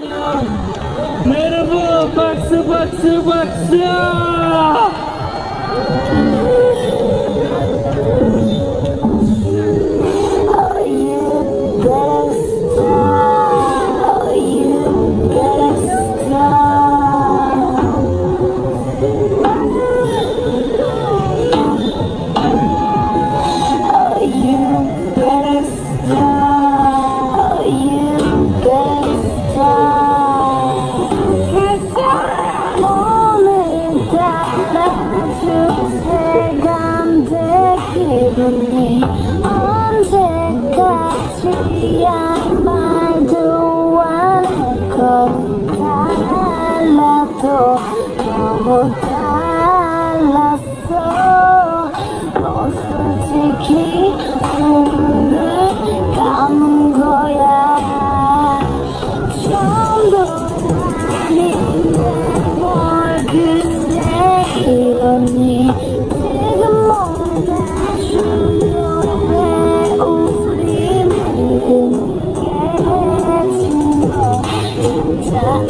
Merhaba, baksa baksa baksa! 없는데 언제까지 양말도 안 했고 달라도 너무 달랐어. 뭐 솔직히 Oh.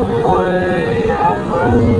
Oh,